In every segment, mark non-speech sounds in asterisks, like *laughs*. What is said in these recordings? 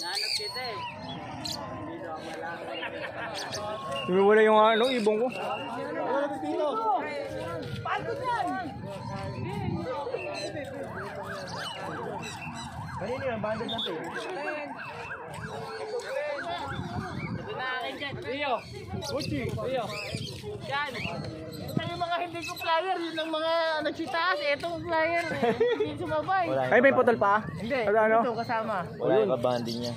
Nanap kita eh. Tumiwala yung ano, ibong ko. Kanino yan? Banded natin. Sabi na akin dyan. Rio. Uchi. Rio. Yan. Ito yung mga hindi ko flyer. Yun ang mga nagsitaas. Itong flyer. eh. Hindi sumabay. Ay, may putol pa? Hindi. Ano, ano? Ito kasama. Wala yung kabanding niya.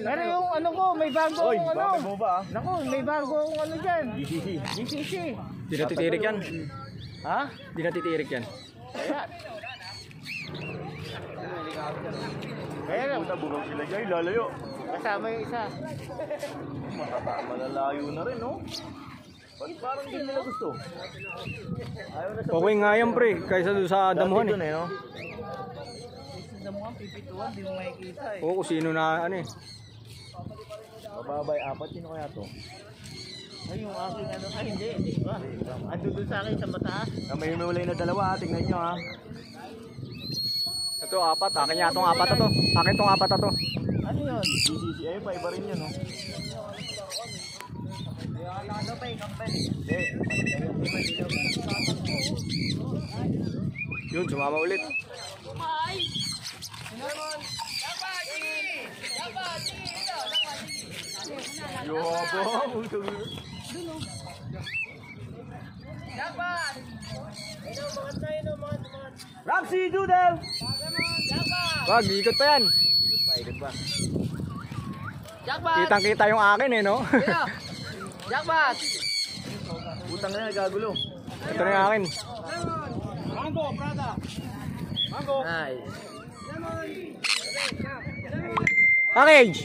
Pero yung ano ko, may bago Oy, ano. bakit mo ba ah? Naku, may bago akong ano dyan. DCC. Di natitirik yan. Ha? Di natitirik yan. Kaya. Kaya lang, Puta, bugong sila dyan. Lalayo. kasama yung isa. Matata, malalayo na rin, no? Ba't parang hindi nila gusto? Ayaw na sa Okay nga yan, pre. Kaysa doon sa damuhan Dati dun eh. eh, no? Sa mga pipituan, di mo makikita eh. Oo, sino na ano eh. Mababay, apat. Sino kaya to? Ay, yung aking ano, ay hindi, hindi ba? Ando doon sa akin sa mataas. Na may humulay na dalawa, ah. tingnan nyo ha. Ito, apat. Akin niya itong apat na to. Akin itong apat na to. Ano yun? Ayun pa, iba rin yun, no? Ano pa yung company? Hindi, Yun, sumama ulit. Yobo, Ramsey, Doodle! Wag, ikot pa yan. Paikot ba? Jackpot! Kitang kita yung akin eh, no? *laughs* Jackpot! Utang na, gagulo. Ito na yung akin. Nice. Package!